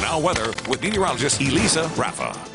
Now weather with meteorologist Elisa Raffa.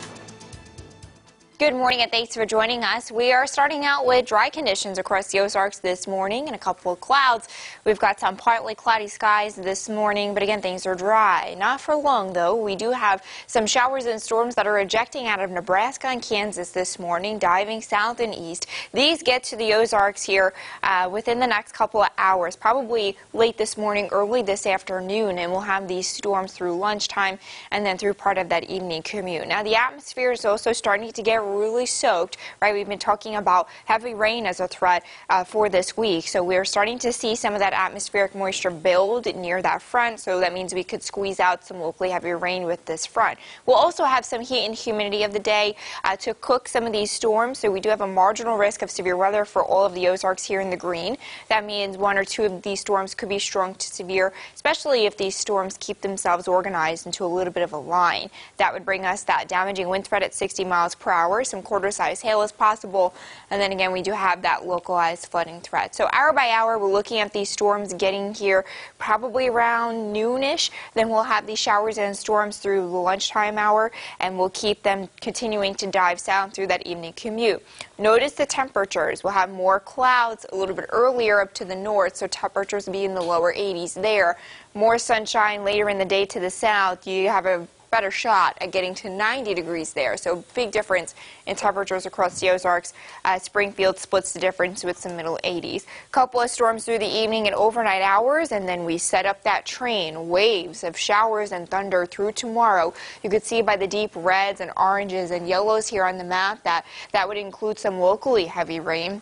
Good morning and thanks for joining us. We are starting out with dry conditions across the Ozarks this morning and a couple of clouds. We've got some partly cloudy skies this morning, but again, things are dry. Not for long, though. We do have some showers and storms that are ejecting out of Nebraska and Kansas this morning, diving south and east. These get to the Ozarks here uh, within the next couple of hours, probably late this morning, early this afternoon, and we'll have these storms through lunchtime and then through part of that evening commute. Now, the atmosphere is also starting to get really soaked, right? We've been talking about heavy rain as a threat uh, for this week. So we're starting to see some of that atmospheric moisture build near that front. So that means we could squeeze out some locally heavy rain with this front. We'll also have some heat and humidity of the day uh, to cook some of these storms. So we do have a marginal risk of severe weather for all of the Ozarks here in the green. That means one or two of these storms could be strong to severe, especially if these storms keep themselves organized into a little bit of a line. That would bring us that damaging wind threat at 60 miles per hour some quarter-size hail is possible. And then again, we do have that localized flooding threat. So hour by hour, we're looking at these storms getting here probably around noonish. Then we'll have these showers and storms through the lunchtime hour, and we'll keep them continuing to dive south through that evening commute. Notice the temperatures. We'll have more clouds a little bit earlier up to the north, so temperatures will be in the lower 80s there. More sunshine later in the day to the south. You have a better shot at getting to 90 degrees there. So big difference in temperatures across the Ozarks. Uh, Springfield splits the difference with some middle 80s. Couple of storms through the evening and overnight hours, and then we set up that train. Waves of showers and thunder through tomorrow. You could see by the deep reds and oranges and yellows here on the map that that would include some locally heavy rain.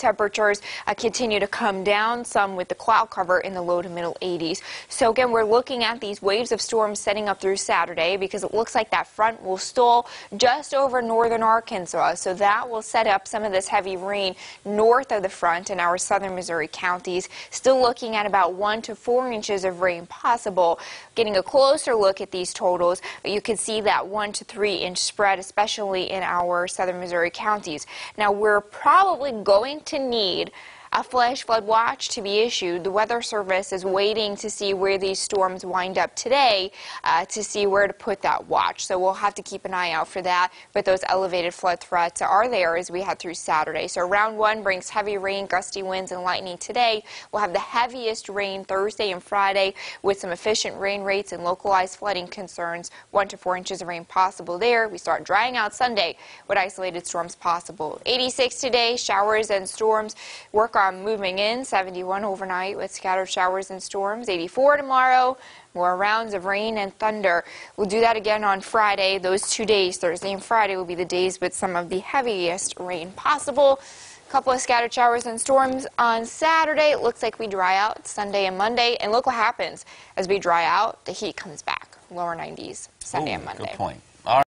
Temperatures uh, continue to come down, some with the cloud cover in the low to middle 80s. So again, we're looking at these waves of storms setting up through Saturday because it looks like that front will stall just over northern Arkansas. So that will set up some of this heavy rain north of the front in our southern Missouri counties. Still looking at about one to four inches of rain possible. Getting a closer look at these totals, you can see that one to three inch spread, especially in our southern Missouri counties. Now we're probably going to to need a flash flood watch to be issued. The Weather Service is waiting to see where these storms wind up today uh, to see where to put that watch. So we'll have to keep an eye out for that. But those elevated flood threats are there as we head through Saturday. So round one brings heavy rain, gusty winds, and lightning today. We'll have the heaviest rain Thursday and Friday with some efficient rain rates and localized flooding concerns. One to four inches of rain possible there. We start drying out Sunday with isolated storms possible. 86 today, showers and storms work from moving in, 71 overnight with scattered showers and storms, 84 tomorrow, more rounds of rain and thunder. We'll do that again on Friday. Those two days, Thursday and Friday, will be the days with some of the heaviest rain possible. A couple of scattered showers and storms on Saturday. It looks like we dry out Sunday and Monday. And look what happens. As we dry out, the heat comes back. Lower 90s Sunday Ooh, and Monday. Good point.